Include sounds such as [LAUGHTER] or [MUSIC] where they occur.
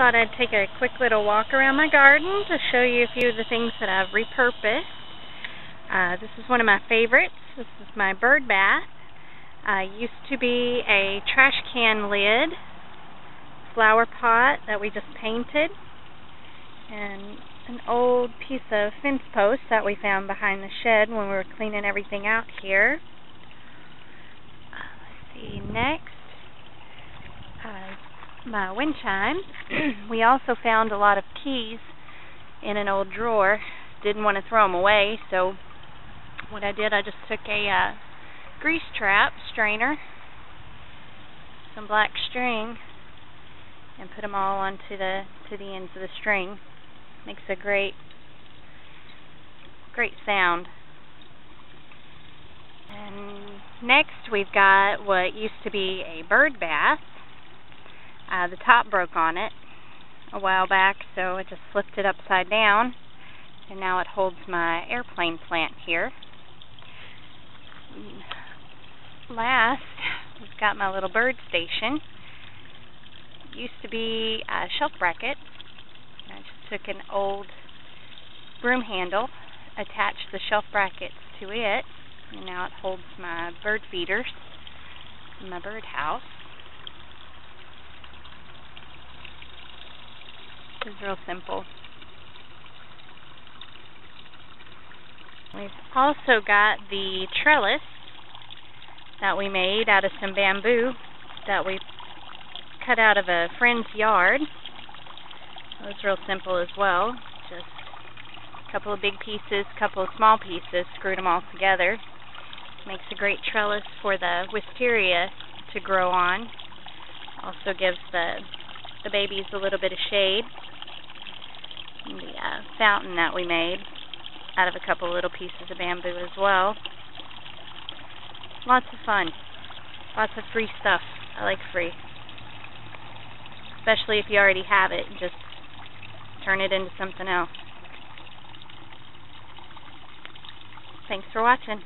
thought I'd take a quick little walk around my garden to show you a few of the things that I've repurposed. Uh, this is one of my favorites. This is my bird bath. Uh, used to be a trash can lid, flower pot that we just painted, and an old piece of fence post that we found behind the shed when we were cleaning everything out here. Uh, let's see, next my wind chime. [CLEARS THROAT] we also found a lot of keys in an old drawer. Didn't want to throw them away, so what I did, I just took a uh, grease trap strainer, some black string, and put them all onto the to the ends of the string. Makes a great great sound. And next we've got what used to be a bird bath uh, the top broke on it a while back, so I just flipped it upside down, and now it holds my airplane plant here. Last, we've got my little bird station. It used to be a shelf bracket. I just took an old broom handle, attached the shelf brackets to it, and now it holds my bird feeders in my bird is real simple. We've also got the trellis that we made out of some bamboo that we cut out of a friend's yard. It was real simple as well. Just a couple of big pieces, a couple of small pieces, screwed them all together. Makes a great trellis for the wisteria to grow on. Also gives the the babies a little bit of shade fountain that we made out of a couple little pieces of bamboo as well. Lots of fun. Lots of free stuff. I like free. Especially if you already have it, and just turn it into something else. Thanks for watching.